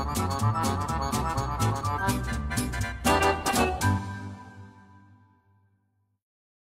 Ha ha ha ha.